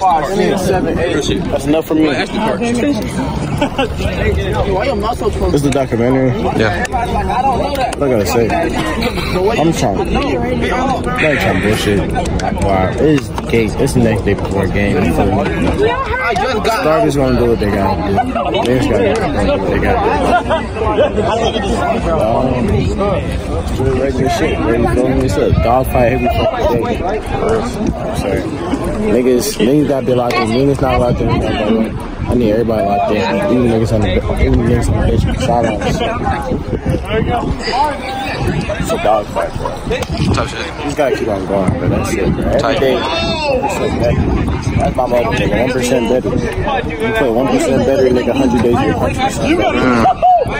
five, six, seven, eight. That's enough for me. That's the part. This is the documentary. Yeah. What I gotta say? I'm trying. I ain't trying to bullshit. Wow, it is the case. It's the next day before a game. You feel me? Gonna do what they gotta do. They just gotta do what they gotta do. Um, just regular shit. Ready to feel me? It's a dogfight every fucking day. I'm sorry. Niggas, niggas gotta be locked in. Niggas not locked in. I need everybody locked in. Even niggas on the, even niggas on the bitch. Shout out. It's a dog fight, bro. Tough shit. You just gotta keep on going, bro. That's it, bro. Every Tight. day, it's like that. That's my mother, nigga. One percent better. You play one percent better, nigga. Hundred days, you're hundred percent better.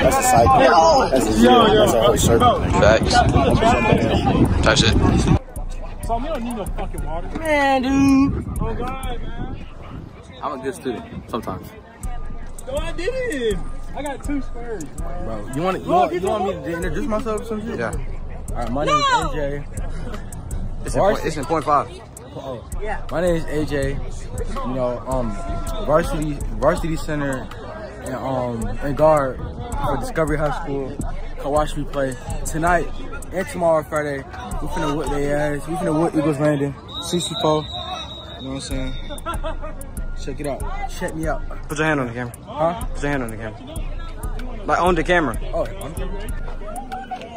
That's a cycle. That's a zero. That's a whole circle. Facts. One percent better. Tough shit. So we don't need no fucking water. Man, dude. Oh God, man. I'm a good student sometimes. No, I didn't. I got two spurs, man. Bro, you want you No, want, you want me to introduce myself or some shit? Yeah. All right, my name is AJ. It's in, point, it's in point five. Oh, yeah. my name is AJ. You know, um, varsity varsity center and um and guard for Discovery High School. Come watch me play tonight and tomorrow Friday. We finna whip their ass. We finna whip Eagles Landing 64. You know what I'm saying? Check it out. Check me out. Put your hand on the camera. Huh? Put your hand on the camera. Like on the camera. Oh, I'm-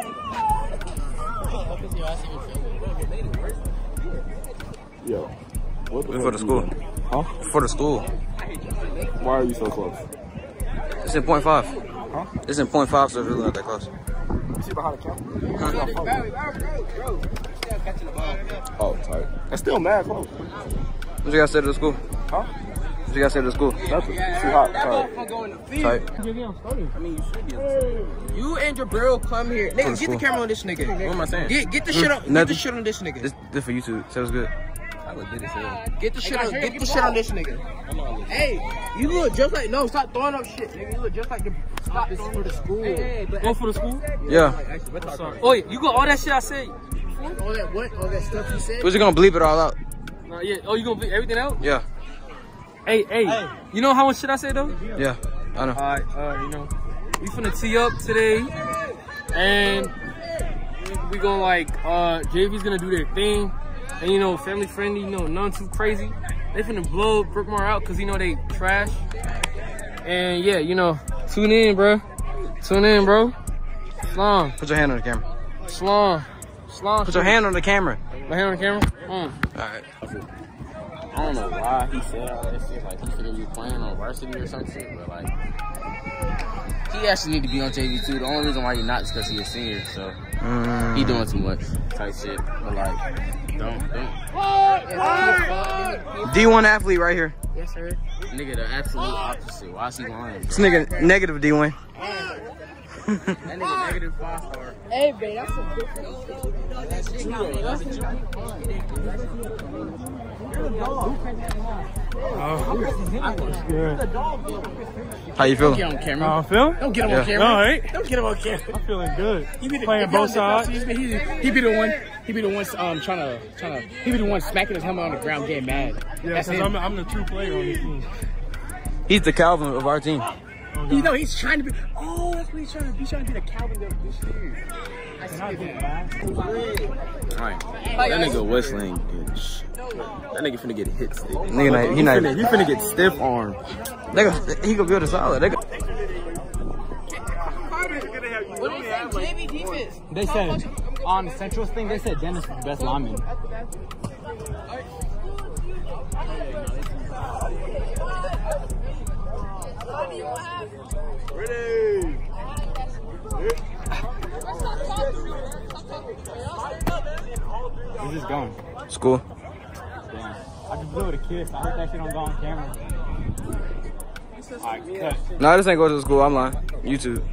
Yo, what the For the school. doing? Huh? For the school. Why are you so close? It's in point five. Huh? It's in point five, so it's really not that close. See behind the camera. Oh, tight. That's still mad close. What you guys say to the school? Huh? What you guys say to the school? Nothing. Too hot. Tight. Tight. You and Jabril come here. Nigga, get the camera on this nigga. What am I saying? Get, get the shit on. Get the shit on this nigga. This, this for YouTube. So it's good. I look good as hell. Get the shit on. Get the shit on this nigga. Hey, you look just like no. Stop throwing up shit, nigga. You look just like the. Stop this for the school. Go for the school? Yeah. Oh, yeah, you got all that shit I said? All that what? All that stuff you said. We're gonna bleep it all out. Uh, yeah. Oh, you gonna bleep everything out? Yeah. Hey, hey, You know how much shit I say though? Yeah. I know. Alright, uh, you know, we finna tee up today, and we gonna like, uh, JV's gonna do their thing, and you know, family friendly, you know, none too crazy. They finna blow Berkmar out because you know they trash, and yeah, you know, tune in, bro. Tune in, bro. Slum, Put your hand on the camera. slum, slum. Put your hand on the camera. My hand on the camera. Mm. Alright. I don't know why he said all that shit. Like he should be playing on varsity or some shit, but like he actually need to be on JV too. The only reason why he not is because he a senior, so Mm. he doing too much type shit. But like, don't don't D1 athlete right here. Yes, sir. nigga the absolute opposite. Why is he lying? This nigga negative D1. That nigga negative five star. Hey, babe, that's a different. How you feeling? Don't Get on camera. Uh, Phil? Don't get him Yeah. on camera. All right. Don't get him on camera. I'm feeling good. He be the, Playing if y'all both sides. see this, He, he be the one. He be the one um trying to trying to. He be the one smacking his helmet on the ground, getting mad. Yeah, That's because. I'm, I'm the true player on this team. He's the Calvin of our team. You know he's trying to be. Oh, that's what he's trying to be. He's trying to be the Calvin of this year. I see it. Right. That nigga whistling. Getting sh- that nigga finna get hit. Stick. Nigga, not, he not. finna, he finna get stiff arm. Nigga, he gonna build a solid. Nigga. What is that JV defense? They said on the Central's thing, they said Dennis is the best lineman. School. Damn. I just blew it a kiss. I hope that shit don't go on camera. Cut. Nah, this ain't going to the school. I'm lying. YouTube.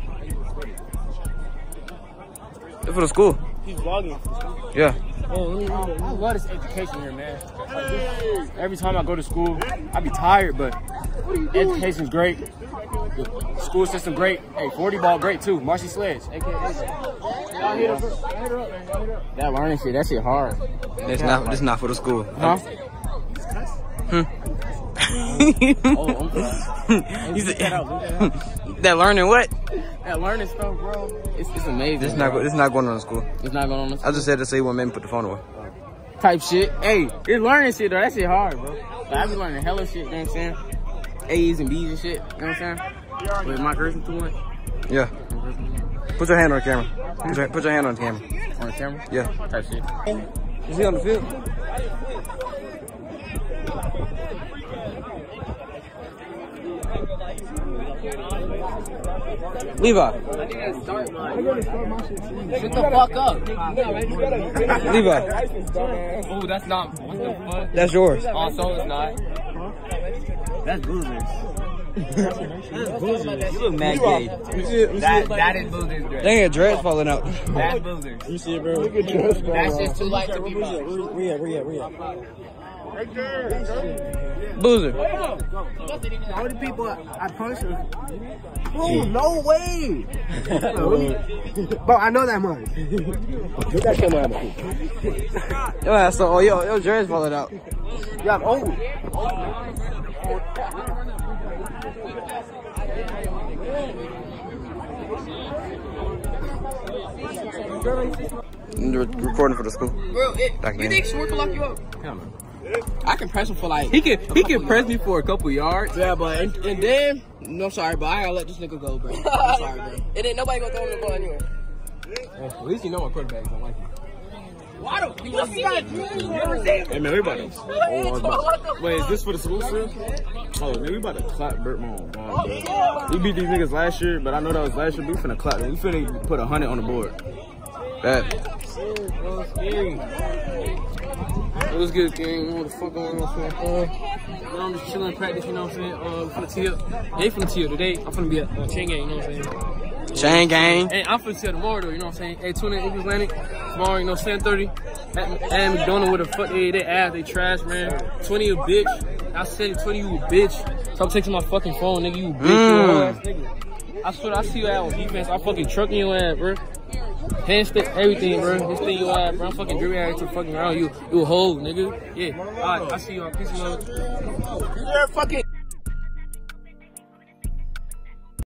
It's for the school. He's vlogging. Yeah. Oh, I love this education here, man. Like this, every time I go to school, I be tired, but education's great. The school system great. Hey, 40 ball great too. Marcy Sledge, aka. That learning shit, that shit hard. That's not. This not for the school. Huh? Hmm. Oh. You said- that learning what? That learning stuff, bro. It's, it's amazing. It's not this not going on in school. It's not going on. The I just had to say one man put the phone away. type shit. Hey, it's learning shit though. That shit hard, bro. Like, I be learning hella shit. You know what I'm saying? A's and B's and shit. You know what I'm saying? With my cursing too much. Yeah. Put your hand on the camera. Put your, put your hand on the camera. On the camera. Yeah. Type shit. You see on the field? Levi. Shut the fuck up. Levi. Oh, that's not. What the fuck? That's yours. Oh, so it's not. That's boozers. You look mad gay. That, that is boozers dress. Dang it, dreads falling out. That's boozers. You see it, bro? Look at bro. That's just too light to be boozers. we at? We at? We at? Boozer. How many people I punched? Bro, no way! bro, I know that much. Camera out of my Yo, ass, so, oh, yo, yo, dreads falling out. Yeah, I'm old. Re- recording for the school. Bro, it, Back you in. think Short can lock you up? I can press him for like he can he can press me for a couple yards. Yeah, but and, and then no sorry, but I gotta let this nigga go, bro. I'm sorry, bro. It ain't nobody gonna throw him the ball anyway. At least you know my quarterback don't like you. Hey man, we about to. Oh, about- Wait, is this for the school? Oh, man, we about to clap Burt Moon. God. We beat these niggas last year, but I know that was last year. We finna clap. We finna put a hundred on the board. Bad. It was good, gang. What the fuck going on? Uh, I'm just chilling in practice, you know what I'm saying? Uh, finna tee up. They finna tee up today. I'm finna be at uh, Chain Gang, you know what I'm saying? Chain gang. Hey, I'm finna tee tomorrow, though, you know what I'm saying? Hey, tune in Eagles Landing. Tomorrow, you know, 730. At, at McDonald's with a fuck, they, they ass, they trash, man. 20 a bitch. I said it, 20 you a bitch. Stop texting my fucking phone, nigga, you a bitch. You mm. ass nigga. I swear, I see you out on defense. I fucking trucking your ass, bro. Hand stick, everything, bro. This thing you at, bro. I'm fucking dribbling at you fucking around. You, you a hoe, nigga. Yeah. Alright, I see you. on Peace and love. You're fucking.